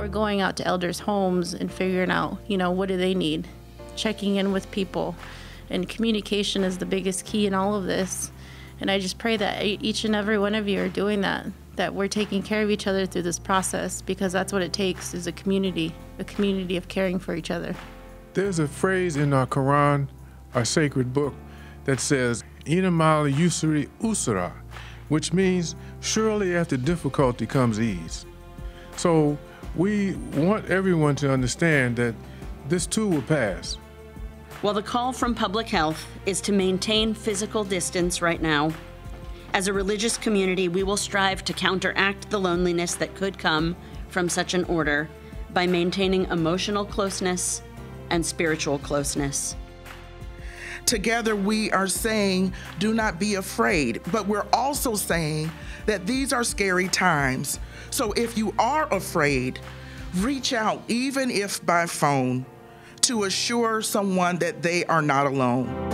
we're going out to elders' homes and figuring out, you know, what do they need, checking in with people. And communication is the biggest key in all of this. And I just pray that each and every one of you are doing that, that we're taking care of each other through this process because that's what it takes is a community, a community of caring for each other. There's a phrase in our Quran, our sacred book, that says, Inamal Yusri Usra, which means surely after difficulty comes ease. So we want everyone to understand that this too will pass. While the call from public health is to maintain physical distance right now. As a religious community, we will strive to counteract the loneliness that could come from such an order by maintaining emotional closeness and spiritual closeness. Together, we are saying, do not be afraid, but we're also saying that these are scary times. So if you are afraid, reach out, even if by phone, to assure someone that they are not alone.